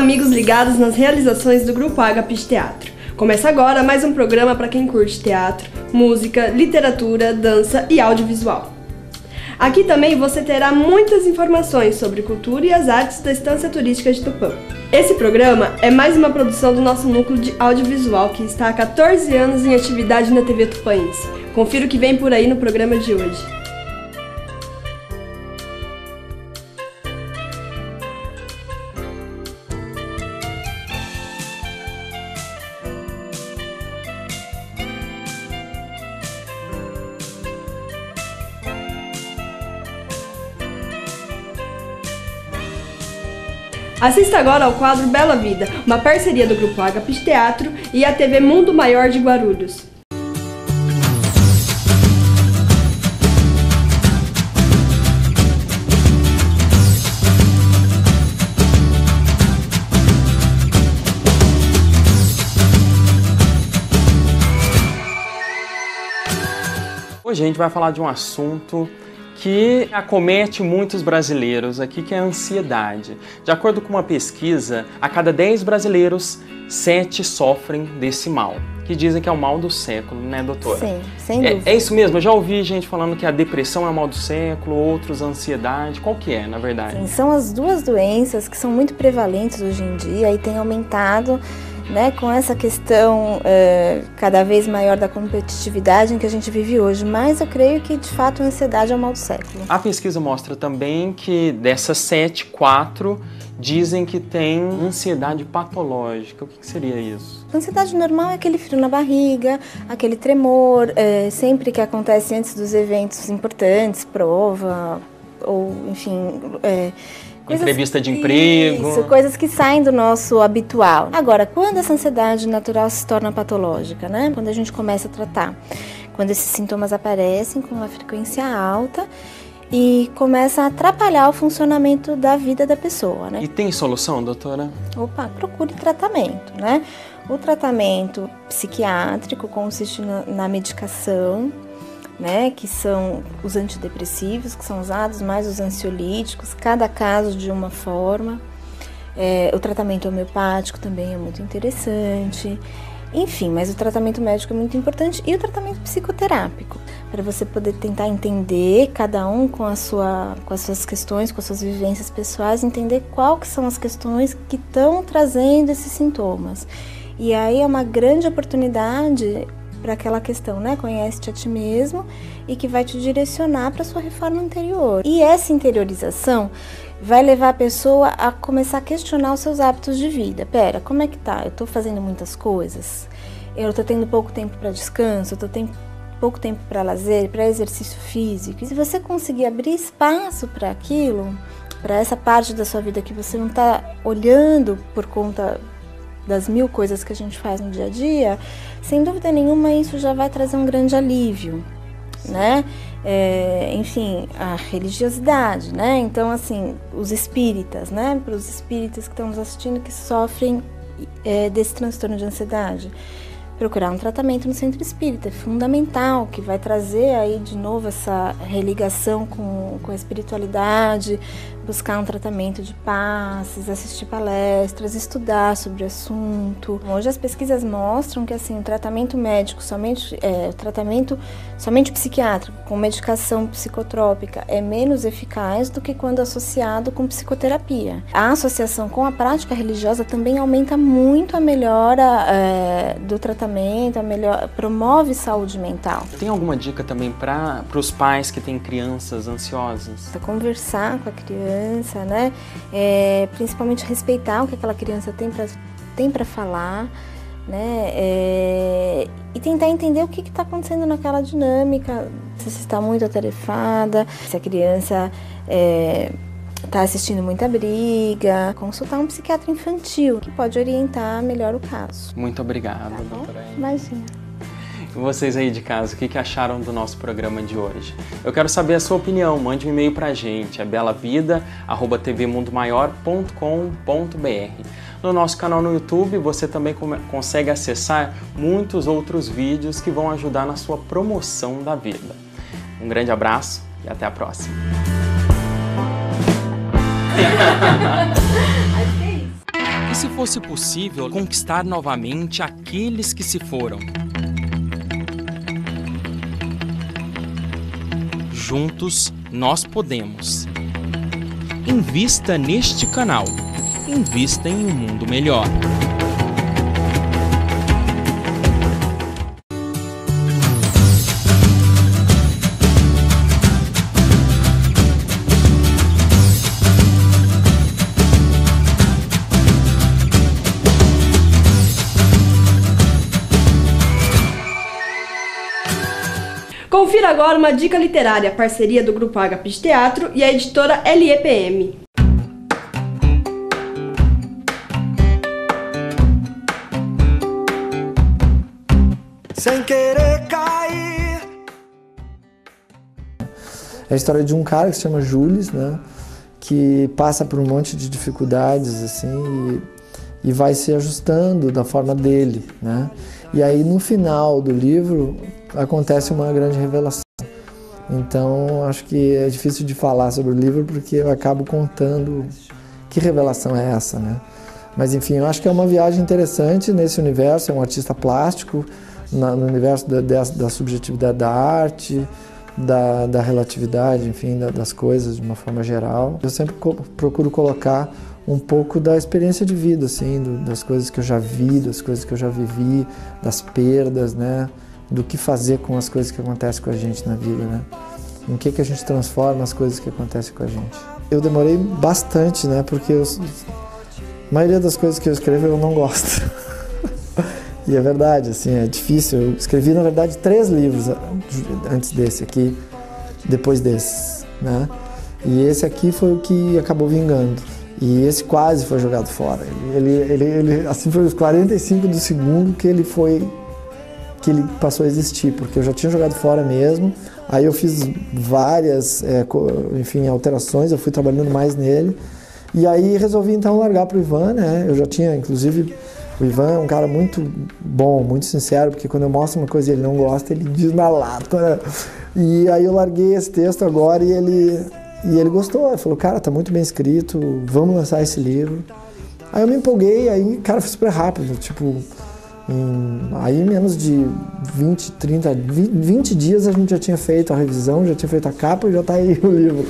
Amigos ligados nas realizações do Grupo Agapes Teatro. Começa agora mais um programa para quem curte teatro, música, literatura, dança e audiovisual. Aqui também você terá muitas informações sobre cultura e as artes da Estância Turística de Tupã. Esse programa é mais uma produção do nosso núcleo de audiovisual que está há 14 anos em atividade na TV Tupãense. Confira o que vem por aí no programa de hoje. Assista agora ao quadro Bela Vida, uma parceria do Grupo Agapes Teatro e a TV Mundo Maior de Guarulhos. Hoje a gente vai falar de um assunto que acomete muitos brasileiros aqui, que é a ansiedade. De acordo com uma pesquisa, a cada 10 brasileiros, 7 sofrem desse mal, que dizem que é o mal do século, né, doutora? Sim, sem dúvida. É, é isso mesmo, eu já ouvi gente falando que a depressão é o mal do século, outros a ansiedade. Qual que é, na verdade? Sim, são as duas doenças que são muito prevalentes hoje em dia e têm aumentado né, com essa questão é, cada vez maior da competitividade em que a gente vive hoje. Mas eu creio que, de fato, a ansiedade é o mal do século. A pesquisa mostra também que dessas sete, quatro dizem que tem ansiedade patológica. O que, seria isso? A ansiedade normal é aquele frio na barriga, aquele tremor, é, sempre que acontece antes dos eventos importantes, prova, ou enfim... É, Coisas, entrevista de emprego. Isso, coisas que saem do nosso habitual. Agora, quando essa ansiedade natural se torna patológica, né? Quando a gente começa a tratar, quando esses sintomas aparecem com uma frequência alta e começa a atrapalhar o funcionamento da vida da pessoa, né? E tem solução, doutora? Opa, procure tratamento, né? O tratamento psiquiátrico consiste na, na medicação, né, que são os antidepressivos, que são usados, mais os ansiolíticos, cada caso de uma forma. É, o tratamento homeopático também é muito interessante. Enfim, mas o tratamento médico é muito importante e o tratamento psicoterápico, para você poder tentar entender cada um com, a sua, com as suas questões, com as suas vivências pessoais, entender que são as questões que estão trazendo esses sintomas. E aí é uma grande oportunidade para aquela questão, né? Conhece-te a ti mesmo e que vai te direcionar para sua reforma interior. E essa interiorização vai levar a pessoa a começar a questionar os seus hábitos de vida. Pera, como é que tá? Eu estou fazendo muitas coisas. Eu estou tendo pouco tempo para descanso, eu estou tendo pouco tempo para lazer, para exercício físico. E se você conseguir abrir espaço para aquilo, para essa parte da sua vida que você não está olhando por conta das mil coisas que a gente faz no dia a dia, sem dúvida nenhuma isso já vai trazer um grande alívio, né? É, enfim, a religiosidade, né? Então, assim, os espíritas, né? Para os espíritas que estão nos assistindo que sofrem é, desse transtorno de ansiedade procurar um tratamento no centro espírita. É fundamental, que vai trazer aí de novo essa religação com, com a espiritualidade, buscar um tratamento de passes, assistir palestras, estudar sobre o assunto. Hoje as pesquisas mostram que assim o tratamento médico somente é, o tratamento somente psiquiátrico com medicação psicotrópica é menos eficaz do que quando associado com psicoterapia. A associação com a prática religiosa também aumenta muito a melhora é, do tratamento, a melhor promove saúde mental. Tem alguma dica também para os pais que têm crianças ansiosas? Conversar com a criança criança, né? É, principalmente respeitar o que aquela criança tem para tem para falar, né? É, e tentar entender o que está acontecendo naquela dinâmica, se está muito atarefada, se a criança é, está assistindo muita briga, consultar um psiquiatra infantil que pode orientar melhor o caso. Muito obrigado, tá doutora. Imagina. Vocês aí de casa, o que, que acharam do nosso programa de hoje? Eu quero saber a sua opinião, mande um e-mail pra gente, é belavida.tvmundomaior.com.br. No nosso canal no YouTube você também consegue acessar muitos outros vídeos que vão ajudar na sua promoção da vida. Um grande abraço e até a próxima. E se fosse possível conquistar novamente aqueles que se foram? Juntos nós podemos. Invista neste canal. Invista em um mundo melhor. Agora uma dica literária, parceria do Grupo Agapes Teatro e a editora LEPM. Sem querer cair. É a história de um cara que se chama Jules, né? Que passa por um monte de dificuldades, assim, e, e vai se ajustando da forma dele, né? E aí no final do livro acontece uma grande revelação. Então acho que é difícil de falar sobre o livro porque eu acabo contando que revelação é essa, né? Mas enfim, eu acho que é uma viagem interessante nesse universo. É um artista plástico na, no universo da, da, da, subjetividade da arte, da, da relatividade, enfim, da, das coisas de uma forma geral. Eu sempre co procuro colocar um pouco da experiência de vida, assim, do, das coisas que eu já vi, das coisas que eu já vivi, das perdas, né? do que fazer com as coisas que acontecem com a gente na vida, né? Em que que a gente transforma as coisas que acontecem com a gente. Eu demorei bastante, né? Porque eu, a maioria das coisas que eu escrevo eu não gosto. e é verdade, assim, é difícil. Eu escrevi, na verdade, três livros antes desse aqui, depois desses, né? E esse aqui foi o que acabou vingando. E esse quase foi jogado fora. Ele, ele, ele assim, foi os 45 do segundo que ele foi que ele passou a existir, porque eu já tinha jogado fora mesmo. Aí eu fiz várias, é, enfim, alterações, eu fui trabalhando mais nele. E aí resolvi então largar para o Ivan, né? Eu já tinha, inclusive, o Ivan é um cara muito bom, muito sincero, porque quando eu mostro uma coisa e ele não gosta, ele diz na lata? E aí eu larguei esse texto agora e ele, e ele gostou. Ele falou, cara, tá muito bem escrito, vamos lançar esse livro. Aí eu me empolguei, aí, cara, foi super rápido, tipo em, aí, menos de 20, 30, 20 dias a gente já tinha feito a revisão, já tinha feito a capa e já está aí o livro.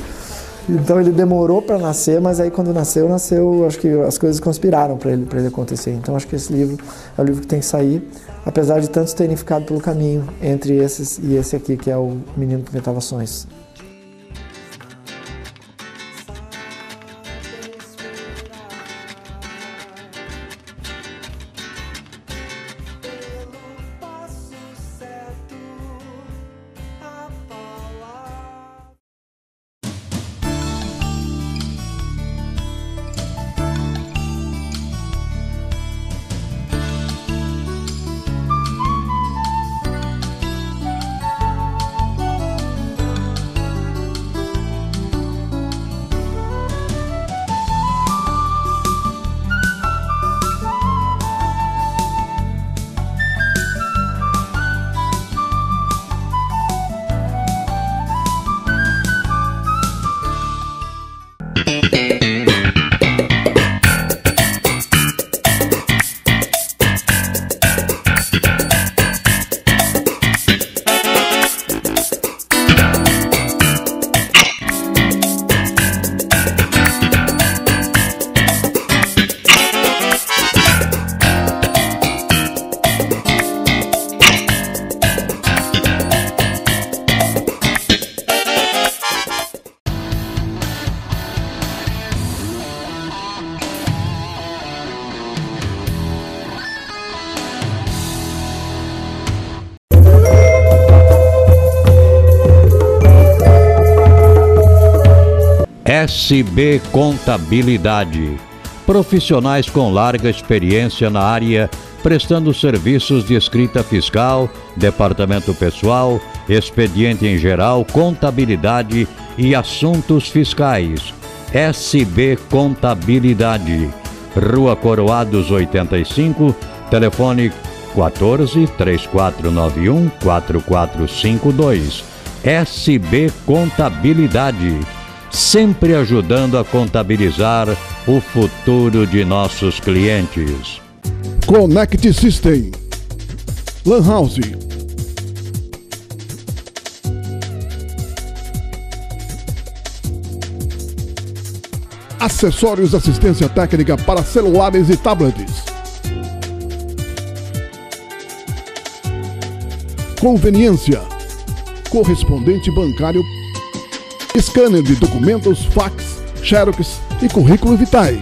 Então ele demorou para nascer, mas aí quando nasceu, nasceu, acho que as coisas conspiraram para ele, ele acontecer. Então acho que esse livro é o livro que tem que sair, apesar de tantos terem ficado pelo caminho entre esses e esse aqui, que é o Menino que Inventava Sonhos. SB Contabilidade. Profissionais com larga experiência na área, prestando serviços de escrita fiscal, departamento pessoal, expediente em geral, contabilidade e assuntos fiscais. SB Contabilidade. Rua Coroados 85, telefone 14 3491 4452. SB Contabilidade sempre ajudando a contabilizar o futuro de nossos clientes. Connect System. Lan House. Acessórios de assistência técnica para celulares e tablets. Conveniência. Correspondente bancário. Scanner de documentos, fax, xerox e currículo vitae.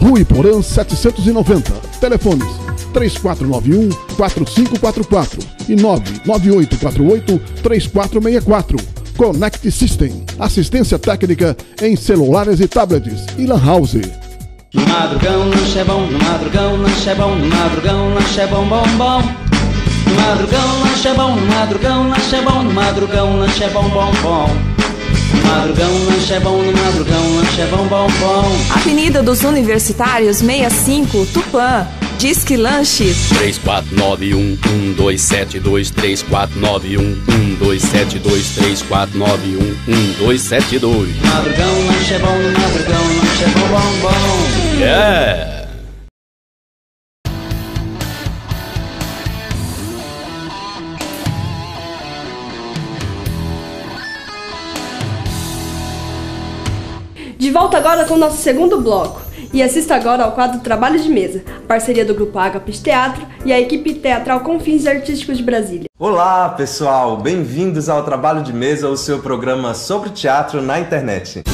Rui Porã 790. Telefones 3491 4544 e 99848 3464. Connect System. Assistência técnica em celulares e tablets e lan house. No madrugão lanche é bom, no madrugão lanche é bom, no madrugão lanche é bom, bom, bom. Madrugão lanche é bom, no madrugão lanche é bom, no madrugão lanche é bom, bom, bom. Madrugão lanche é bom, no madrugão lanche é bom, bom, bom. Avenida dos Universitários 65, Tupã. Disque Lanche 3491 1272 3491 1272 3491 1272 Madrugão lanche é bom, no madrugão lanche é bom, bom, bom. Yeah! De volta agora com o nosso segundo bloco. E assista agora ao quadro Trabalho de Mesa, parceria do Grupo Agapes Teatro e a equipe teatral com fins artísticos de Brasília. Olá, pessoal! Bem-vindos ao Trabalho de Mesa, o seu programa sobre teatro na internet.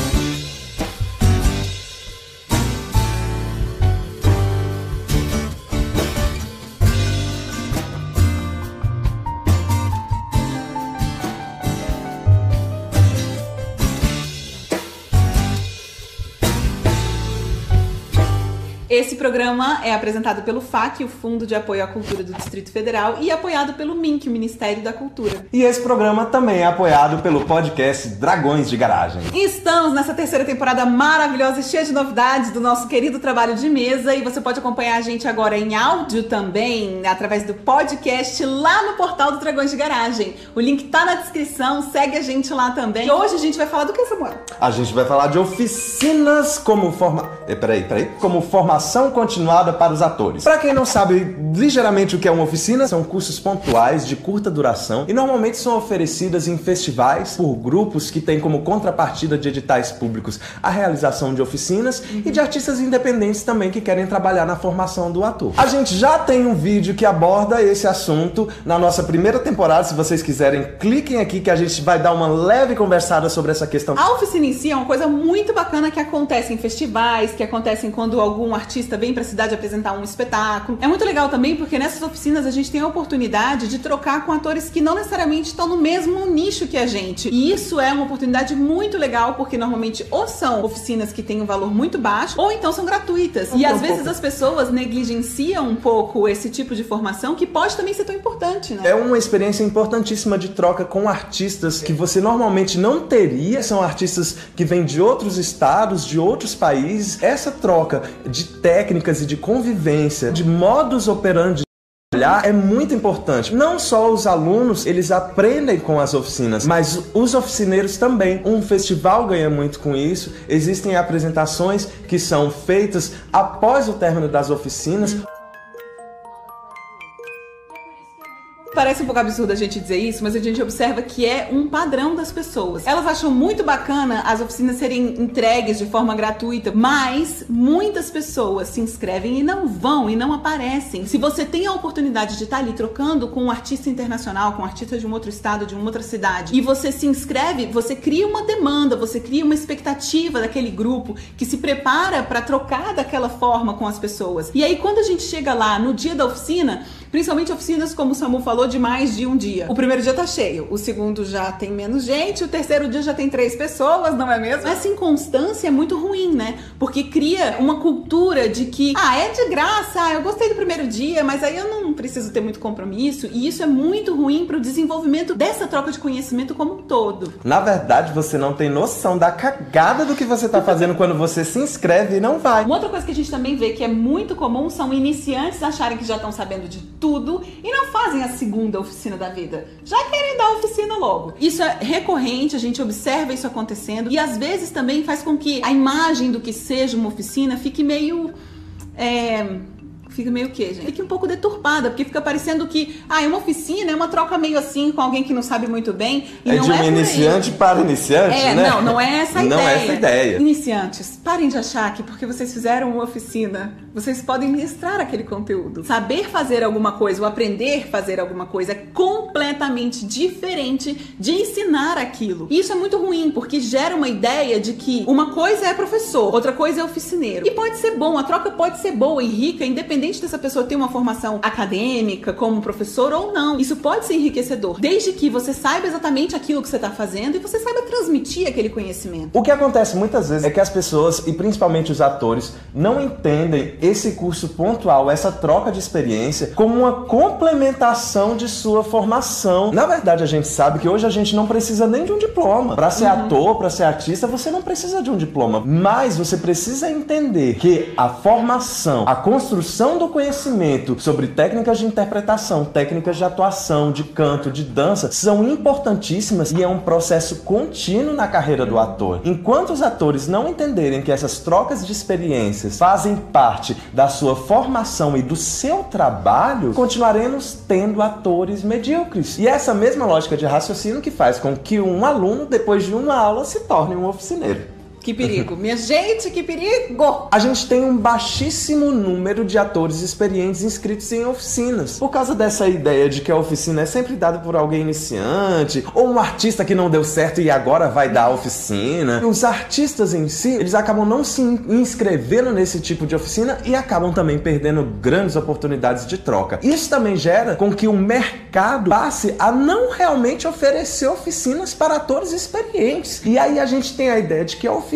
Esse programa é apresentado pelo FAC, o Fundo de Apoio à Cultura do Distrito Federal, e apoiado pelo MINC, o Ministério da Cultura. E esse programa também é apoiado pelo podcast Dragões de Garagem. Estamos nessa terceira temporada maravilhosa e cheia de novidades do nosso querido trabalho de mesa. E você pode acompanhar a gente agora em áudio também, através do podcast lá no portal do Dragões de Garagem. O link tá na descrição, segue a gente lá também. E hoje a gente vai falar do que, Samuel? A gente vai falar de oficinas como forma. Eh, Peraí, peraí. Como formação continuada para os atores. Para quem não sabe ligeiramente o que é uma oficina, são cursos pontuais de curta duração e normalmente são oferecidas em festivais por grupos que têm como contrapartida de editais públicos a realização de oficinas e de artistas independentes também que querem trabalhar na formação do ator. A gente já tem um vídeo que aborda esse assunto na nossa primeira temporada. Se vocês quiserem, cliquem aqui que a gente vai dar uma leve conversada sobre essa questão. A oficina em si é uma coisa muito bacana que acontece em festivais, que acontecem quando algum artista vem pra cidade apresentar um espetáculo. É muito legal também porque nessas oficinas a gente tem a oportunidade de trocar com atores que não necessariamente estão no mesmo nicho que a gente. E isso é uma oportunidade muito legal porque normalmente ou são oficinas que têm um valor muito baixo ou então são gratuitas. E às vezes as pessoas negligenciam um pouco esse tipo de formação que pode também ser tão importante, né? É uma experiência importantíssima de troca com artistas que você normalmente não teria. São artistas que vêm de outros estados, de outros países. Essa troca de técnicas e de convivência, de modus operandi trabalhar é muito importante. Não só os alunos, eles aprendem com as oficinas, mas os oficineiros também. Um festival ganha muito com isso. Existem apresentações que são feitas após o término das oficinas. Parece um pouco absurdo a gente dizer isso, mas a gente observa que é um padrão das pessoas. Elas acham muito bacana as oficinas serem entregues de forma gratuita, mas muitas pessoas se inscrevem e não vão e não aparecem. Se você tem a oportunidade de estar ali trocando com um artista internacional, com um artista de um outro estado, de uma outra cidade, e você se inscreve, você cria uma demanda, você cria uma expectativa daquele grupo que se prepara para trocar daquela forma com as pessoas. E aí quando a gente chega lá no dia da oficina, principalmente oficinas como o Samu falou de mais de um dia. O primeiro dia tá cheio, o segundo já tem menos gente, o terceiro dia já tem três pessoas, não é mesmo? Essa inconstância é muito ruim, né? Porque cria uma cultura de que, ah, é de graça, ah, eu gostei do primeiro dia, mas aí eu não preciso ter muito compromisso, e isso é muito ruim pro desenvolvimento dessa troca de conhecimento como um todo. Na verdade, você não tem noção da cagada do que você tá fazendo quando você se inscreve e não vai. Uma outra coisa que a gente também vê que é muito comum são iniciantes acharem que já estão sabendo de tudo e não fazem a segunda segunda oficina da vida. Já querem dar oficina logo. Isso é recorrente, a gente observa isso acontecendo e às vezes também faz com que a imagem do que seja uma oficina fique meio. É, fica meio que, gente? Fica um pouco deturpada, porque fica parecendo que, ah, é uma oficina, é uma troca meio assim com alguém que não sabe muito bem. É não de um é aí. iniciante para iniciante, É, né? não, não é essa a Não ideia. é essa a ideia. Iniciantes, parem de achar que porque vocês fizeram uma oficina, vocês podem ministrar aquele conteúdo. Saber fazer alguma coisa ou aprender a fazer alguma coisa é completamente diferente de ensinar aquilo. E isso é muito ruim, porque gera uma ideia de que uma coisa é professor, outra coisa é oficineiro. E pode ser bom, a troca pode ser boa e rica, independente dessa pessoa ter uma formação acadêmica como professor ou não. Isso pode ser enriquecedor, desde que você saiba exatamente aquilo que você está fazendo e você saiba transmitir aquele conhecimento. O que acontece muitas vezes é que as pessoas, e principalmente os atores, não entendem esse curso pontual, essa troca de experiência, como uma complementação de sua formação. Na verdade, a gente sabe que hoje a gente não precisa nem de um diploma. Para ser ator, para ser artista, você não precisa de um diploma. Mas você precisa entender que a formação, a construção do conhecimento sobre técnicas de interpretação, técnicas de atuação, de canto, de dança, são importantíssimas e é um processo contínuo na carreira do ator. Enquanto os atores não entenderem que essas trocas de experiências fazem parte da sua formação e do seu trabalho, continuaremos tendo atores medíocres. E é essa mesma lógica de raciocínio que faz com que um aluno, depois de uma aula, se torne um oficineiro. Que perigo. Minha gente, que perigo! A gente tem um baixíssimo número de atores experientes inscritos em oficinas. Por causa dessa ideia de que a oficina é sempre dada por alguém iniciante, ou um artista que não deu certo e agora vai dar a oficina. Os artistas em si, eles acabam não se inscrevendo nesse tipo de oficina e acabam também perdendo grandes oportunidades de troca. Isso também gera com que o mercado passe a não realmente oferecer oficinas para atores experientes. E aí a gente tem a ideia de que a oficina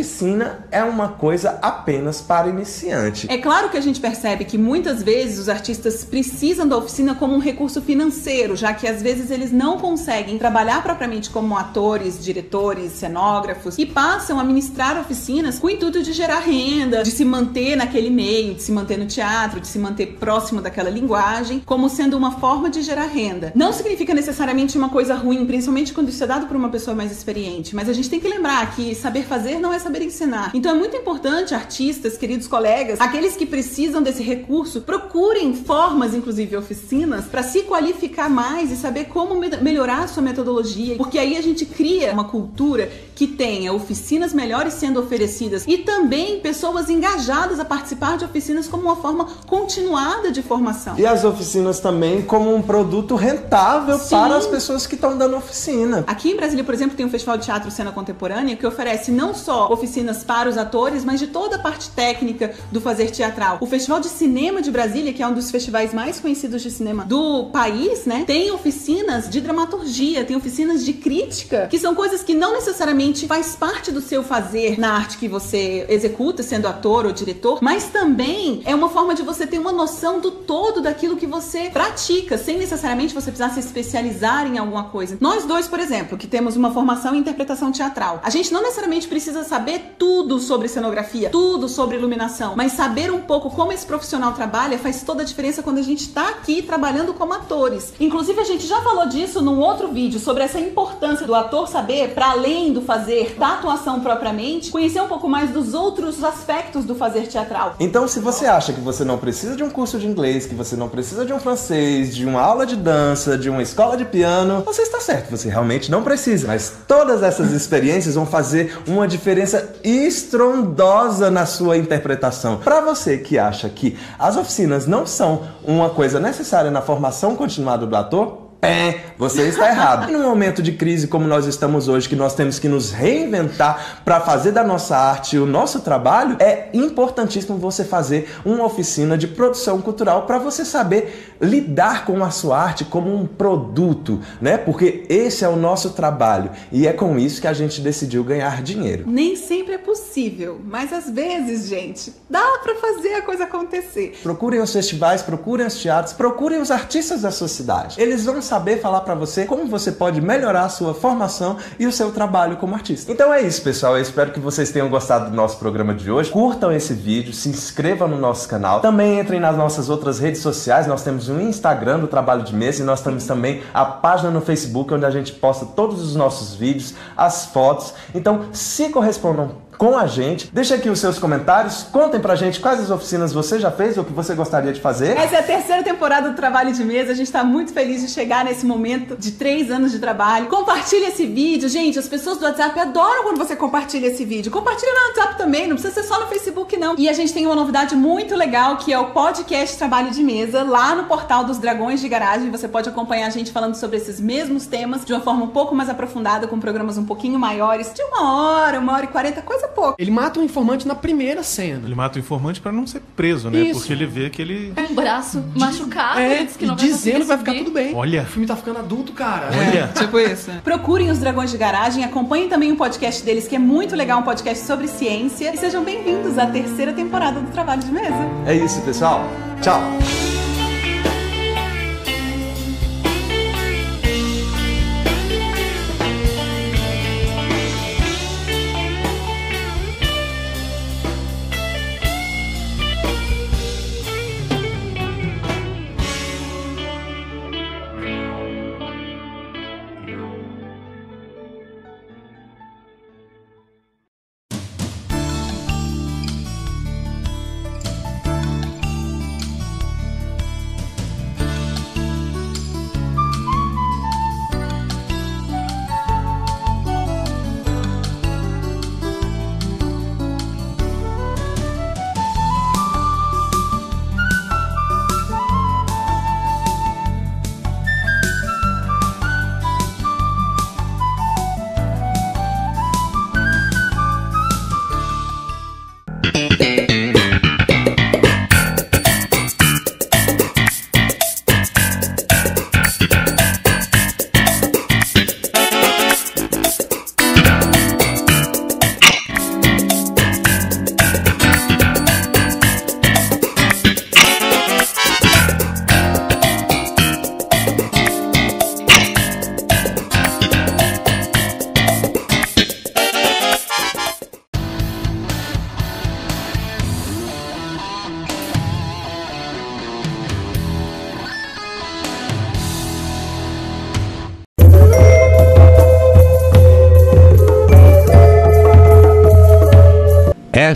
é uma coisa apenas para iniciante. É claro que a gente percebe que muitas vezes os artistas precisam da oficina como um recurso financeiro, já que às vezes eles não conseguem trabalhar propriamente como atores, diretores, cenógrafos e passam a ministrar oficinas com o intuito de gerar renda, de se manter naquele meio, de se manter no teatro, de se manter próximo daquela linguagem, como sendo uma forma de gerar renda. Não significa necessariamente uma coisa ruim, principalmente quando isso é dado por uma pessoa mais experiente, mas a gente tem que lembrar que saber fazer não é saber ensinar. Então é muito importante, artistas, queridos colegas, aqueles que precisam desse recurso, procurem formas, inclusive oficinas, para se qualificar mais e saber como me- melhorar a sua metodologia, porque aí a gente cria uma cultura que tenha oficinas melhores sendo oferecidas e também pessoas engajadas a participar de oficinas como uma forma continuada de formação. E as oficinas também como um produto rentável Sim. para as pessoas que estão dando oficina. Aqui em Brasília, por exemplo, tem um festival de teatro cena contemporânea que oferece não só oficinas para os atores, mas de toda a parte técnica do fazer teatral. O Festival de Cinema de Brasília, que é um dos festivais mais conhecidos de cinema do país, né, tem oficinas de dramaturgia, tem oficinas de crítica, que são coisas que não necessariamente faz parte do seu fazer na arte que você executa, sendo ator ou diretor, mas também é uma forma de você ter uma noção do todo daquilo que você pratica, sem necessariamente você precisar se especializar em alguma coisa. Nós dois, por exemplo, que temos uma formação em interpretação teatral, a gente não necessariamente precisa saber tudo sobre cenografia, tudo sobre iluminação, mas saber um pouco como esse profissional trabalha faz toda a diferença quando a gente tá aqui trabalhando como atores. Inclusive, a gente já falou disso num outro vídeo sobre essa importância do ator saber, para além do fazer da atuação propriamente, conhecer um pouco mais dos outros aspectos do fazer teatral. Então, se você acha que você não precisa de um curso de inglês, que você não precisa de um francês, de uma aula de dança, de uma escola de piano, você está certo, você realmente não precisa. Mas todas essas experiências vão fazer uma diferença estrondosa na sua interpretação. Para você que acha que as oficinas não são uma coisa necessária na formação continuada do ator, é, você está errado. Num momento de crise como nós estamos hoje, que nós temos que nos reinventar para fazer da nossa arte o nosso trabalho, é importantíssimo você fazer uma oficina de produção cultural para você saber lidar com a sua arte como um produto, né? Porque esse é o nosso trabalho e é com isso que a gente decidiu ganhar dinheiro. Nem sempre é possível, mas às vezes, gente, dá pra fazer a coisa acontecer. Procurem os festivais, procurem os teatros, procurem os artistas da sua cidade. Eles vão saber falar para você como você pode melhorar a sua formação e o seu trabalho como artista. Então é isso, pessoal. Eu espero que vocês tenham gostado do nosso programa de hoje. Curtam esse vídeo, se inscrevam no nosso canal. Também entrem nas nossas outras redes sociais. Nós temos um Instagram do Trabalho de Mesa e nós temos também a página no Facebook onde a gente posta todos os nossos vídeos, as fotos. Então, se correspondam com a gente. Deixe aqui os seus comentários, contem pra gente quais as oficinas você já fez ou que você gostaria de fazer. Essa é a terceira temporada do Trabalho de Mesa. A gente tá muito feliz de chegar nesse momento de três anos de trabalho. Compartilhe esse vídeo. Gente, as pessoas do WhatsApp adoram quando você compartilha esse vídeo. Compartilha no WhatsApp também, não precisa ser só no Facebook, não. E a gente tem uma novidade muito legal que é o podcast Trabalho de Mesa lá no portal dos Dragões de Garagem. Você pode acompanhar a gente falando sobre esses mesmos temas de uma forma um pouco mais aprofundada, com programas um pouquinho maiores, de uma hora, uma hora e quarenta, coisa pouco. Ele mata o informante na primeira cena. Ele mata o informante pra não ser preso, né? Isso. Porque ele vê que ele. O braço machucado, É, ele diz que não vai dizendo que vai ficar tudo bem. Olha. O filme tá ficando adulto, cara. Olha. Tipo isso. Procurem os Dragões de Garagem, acompanhem também o podcast deles, que é muito legal, um podcast sobre ciência. E sejam bem-vindos à terceira temporada do Trabalho de Mesa. É isso, pessoal. Tchau.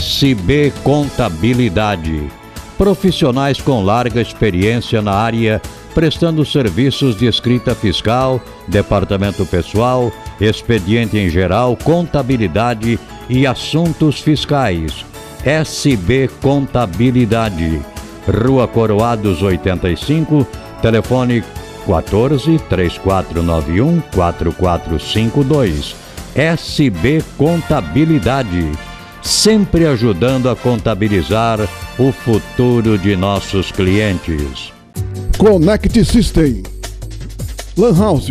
SB Contabilidade. Profissionais com larga experiência na área, prestando serviços de escrita fiscal, departamento pessoal, expediente em geral, contabilidade e assuntos fiscais. SB Contabilidade. Rua Coroados 85, telefone 14 3491 4452. SB Contabilidade sempre ajudando a contabilizar o futuro de nossos clientes. Connect System. Lan House.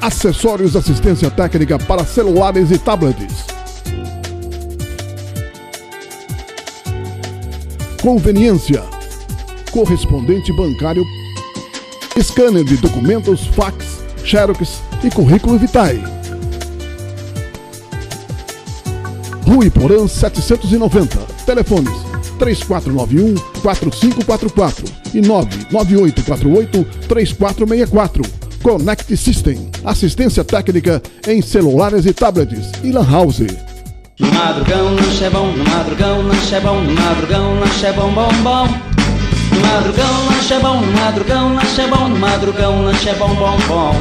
Acessórios assistência técnica para celulares e tablets. Conveniência. Correspondente bancário scanner de documentos, fax, xerox e currículo vitae. Rua Iporã 790. Telefones 3491 4544 e 99848 3464. Connect System. Assistência técnica em celulares e tablets e lan house. No madrugão lanche é bom, no madrugão lanche é bom, no madrugão lanche é bom, bom, bom. Madrugão lanche é bom, no madrugão lanche é bom, no madrugão lanche é bom, bom, bom.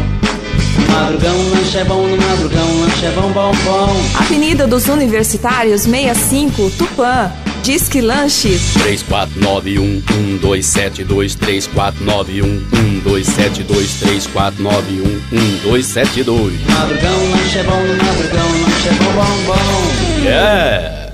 Madrugão lanche é bom, no madrugão lanche é bom, bom, bom. Avenida dos Universitários 65, Tupã. Disque Lanche. 3491-1272, 3491-1272, 3491-1272. Madrugão lanche é bom, no madrugão lanche é bom, bom, bom. Yeah!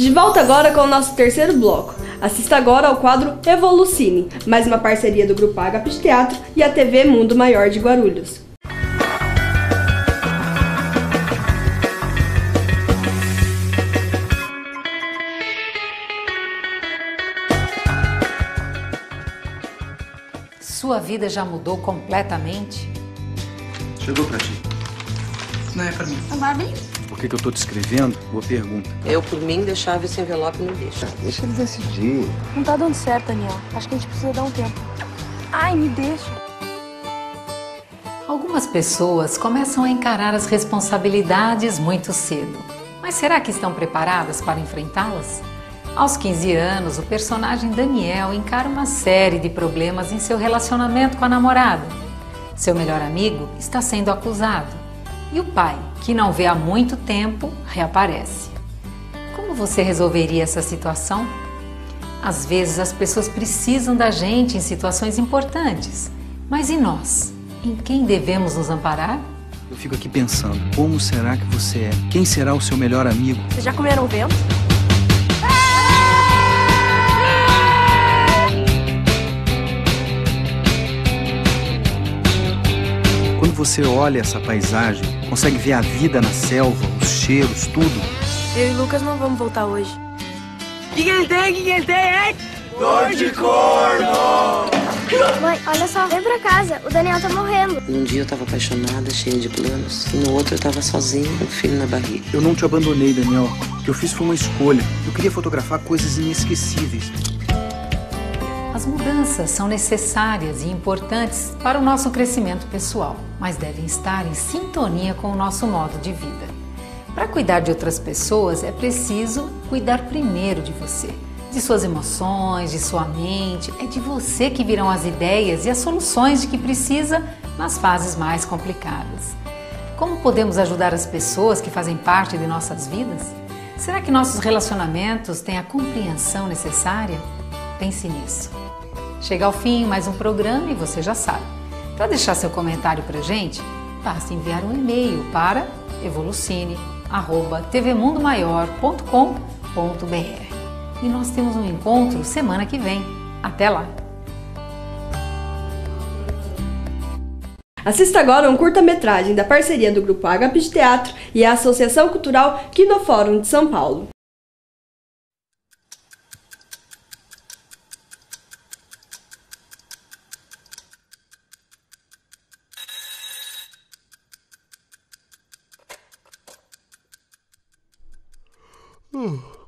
De volta agora com o nosso terceiro bloco. Assista agora ao quadro Evolucine, mais uma parceria do Grupo Agapes Teatro e a TV Mundo Maior de Guarulhos. Sua vida já mudou completamente? Chegou pra ti. Não é pra mim. A Barbie? Por que, que eu tô te escrevendo? Boa pergunta. Eu, por mim, deixava esse envelope no lixo. Deixa ele decidir. Não tá dando certo, Daniel. Acho que a gente precisa dar um tempo. Ai, me deixa. Algumas pessoas começam a encarar as responsabilidades muito cedo. Mas será que estão preparadas para enfrentá-las? Aos 15 anos, o personagem Daniel encara uma série de problemas em seu relacionamento com a namorada. Seu melhor amigo está sendo acusado. E o pai, que não vê há muito tempo, reaparece. Como você resolveria essa situação? Às vezes as pessoas precisam da gente em situações importantes. Mas e nós? Em quem devemos nos amparar? Eu fico aqui pensando, como será que você é? Quem será o seu melhor amigo? Vocês já comeram vento? Você olha essa paisagem, consegue ver a vida na selva, os cheiros, tudo. Eu e o Lucas não vamos voltar hoje. O que, que ele tem? O que, que ele tem, hein? Dor de corno! Mãe, olha só, vem pra casa, o Daniel tá morrendo. Num dia eu tava apaixonada, cheia de planos. E no outro eu tava sozinha, com um filho na barriga. Eu não te abandonei, Daniel. O que eu fiz foi uma escolha. Eu queria fotografar coisas inesquecíveis. As mudanças são necessárias e importantes para o nosso crescimento pessoal, mas devem estar em sintonia com o nosso modo de vida. Para cuidar de outras pessoas, é preciso cuidar primeiro de você, de suas emoções, de sua mente. É de você que virão as ideias e as soluções de que precisa nas fases mais complicadas. Como podemos ajudar as pessoas que fazem parte de nossas vidas? Será que nossos relacionamentos têm a compreensão necessária? Pense nisso. Chega ao fim mais um programa e você já sabe. Para deixar seu comentário para gente, basta enviar um e-mail para evolucine@tvmundomaior.com.br. E nós temos um encontro semana que vem. Até lá. Assista agora um curta-metragem da parceria do Grupo Agapes Teatro e a Associação Cultural Quinofórum de São Paulo. Whew.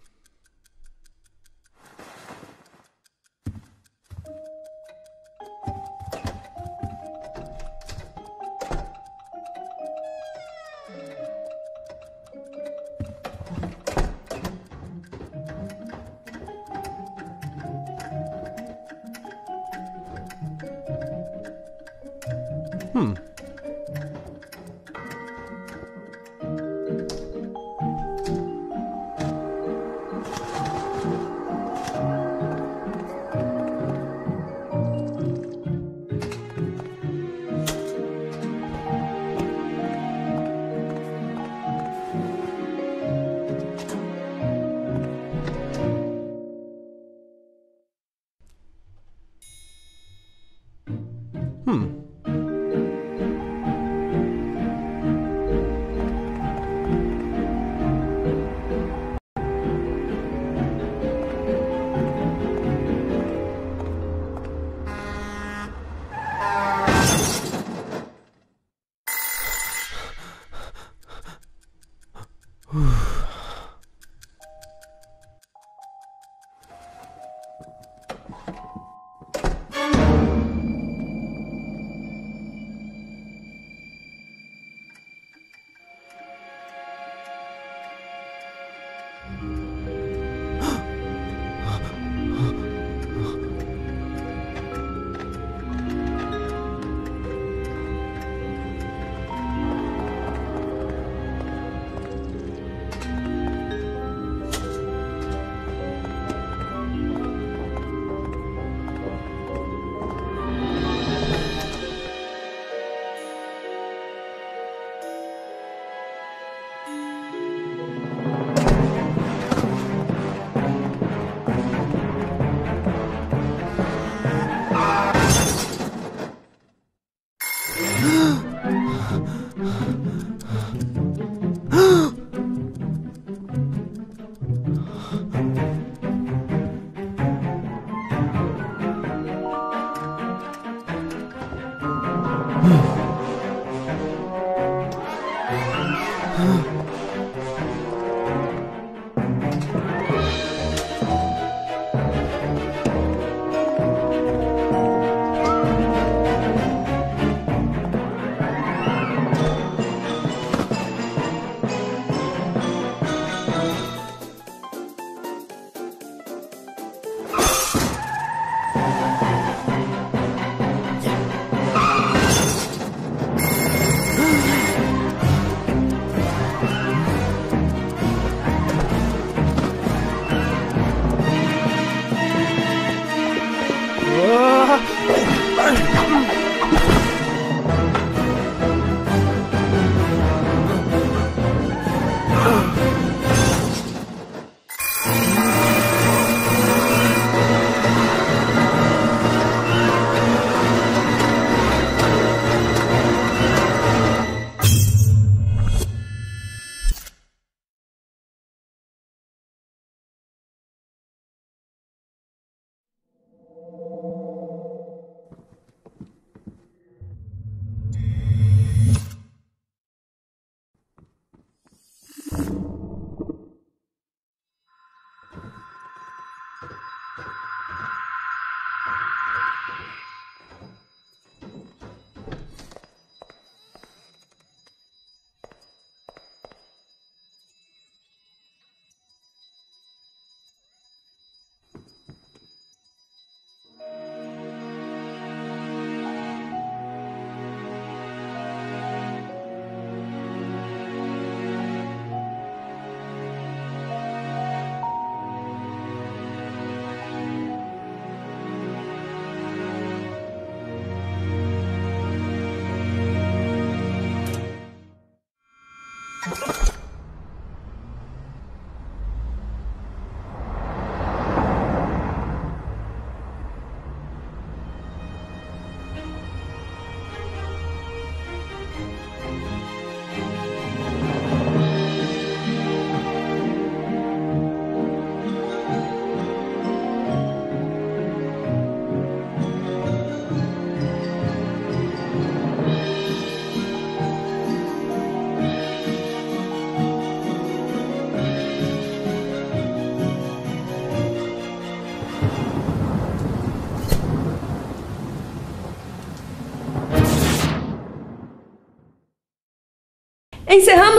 you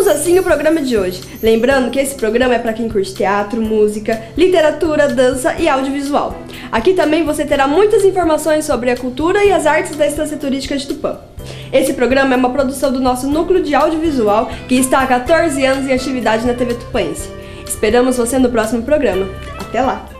assim o programa de hoje. Lembrando que esse programa é para quem curte teatro, música, literatura, dança e audiovisual. Aqui também você terá muitas informações sobre a cultura e as artes da Estância Turística de Tupã. Esse programa é uma produção do nosso núcleo de audiovisual que está há 14 anos em atividade na TV Tupanense. Esperamos você no próximo programa. Até lá!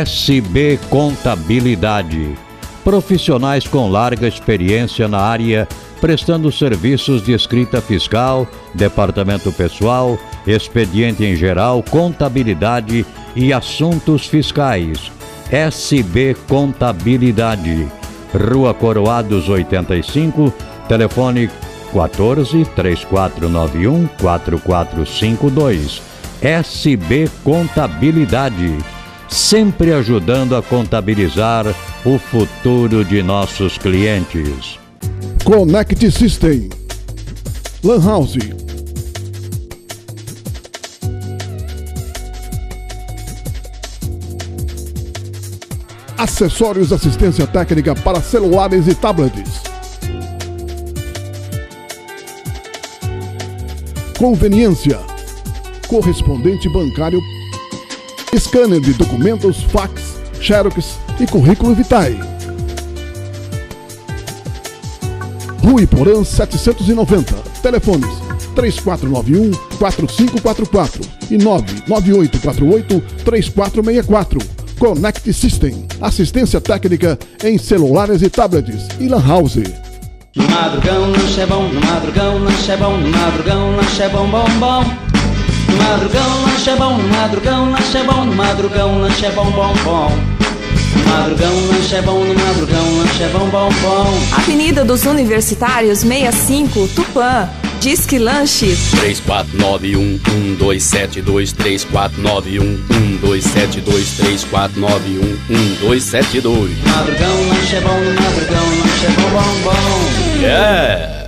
SB Contabilidade. Profissionais com larga experiência na área, prestando serviços de escrita fiscal, departamento pessoal, expediente em geral, contabilidade e assuntos fiscais. SB Contabilidade. Rua Coroados 85, telefone 14 3491 4452. SB Contabilidade sempre ajudando a contabilizar o futuro de nossos clientes. Connect System. Lan House. Acessórios assistência técnica para celulares e tablets. Conveniência. Correspondente bancário scanner de documentos, fax, xerox e currículo vitae. Rui Porã 790. Telefones 3491 4544 e 99848 3464. Connect System. Assistência técnica em celulares e tablets e lan house. No madrugão lanche é bom, no madrugão lanche é bom, no madrugão lanche é bom, bom, bom. Madrugão lanche é bom, madrugão lanche é bom, madrugão lanche é bom, bom, bom. Madrugão lanche é bom, no madrugão lanche é bom, bom, bom. Avenida dos Universitários 65, Tupã. Disque Lanche 3491 1272 3491 1272 3491 1272 Madrugão lanche é bom, no madrugão lanche é bom, bom, bom. Yeah!